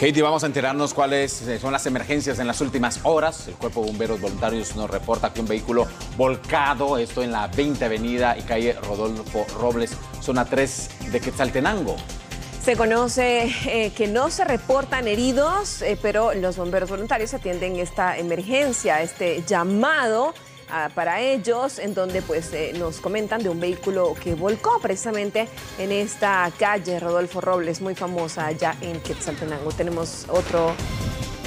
Heidi, vamos a enterarnos cuáles eh, son las emergencias en las últimas horas. El Cuerpo de Bomberos Voluntarios nos reporta que un vehículo volcado, esto en la 20 Avenida y calle Rodolfo Robles, zona 3 de Quetzaltenango. Se conoce eh, que no se reportan heridos, eh, pero los bomberos voluntarios atienden esta emergencia, este llamado para ellos, en donde pues eh, nos comentan de un vehículo que volcó precisamente en esta calle Rodolfo Robles, muy famosa allá en Quetzaltenango. Tenemos otro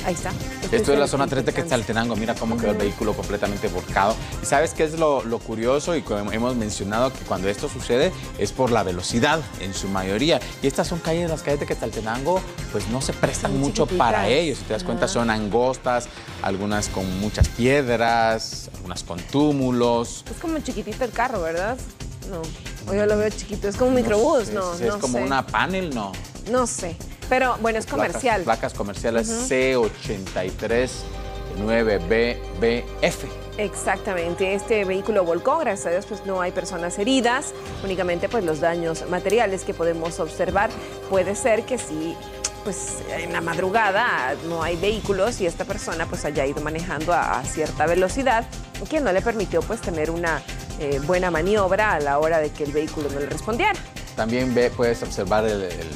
Ahí está. Esto es la zona 3 de Quetzaltenango. Mira cómo quedó el vehículo completamente volcado. ¿Y sabes qué es lo, lo, curioso? Y como hemos mencionado que cuando esto sucede es por la velocidad en su mayoría. Y estas son calles, las calles de Quetzaltenango, pues no se prestan mucho para ellos. Si te das cuenta, son angostas, algunas con muchas piedras, algunas con túmulos. Es como chiquitito el carro, ¿verdad? No, o yo lo veo chiquito, es como un microbús, no, es, no es como sé. una panel, no. No sé, pero bueno, es comercial. Placas, placas comerciales C83-9BBF. Exactamente, este vehículo volcó, gracias a Dios pues no hay personas heridas, únicamente pues los daños materiales que podemos observar. Puede ser que si pues en la madrugada no hay vehículos y esta persona pues haya ido manejando a, a cierta velocidad, que no le permitió pues tener una eh, buena maniobra a la hora de que el vehículo no le respondiera. También ve, puedes observar el- el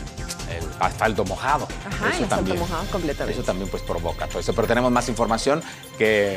asfalto mojado. Ajá, y asfalto mojado completamente. Eso también pues provoca todo eso. Pero tenemos más información que...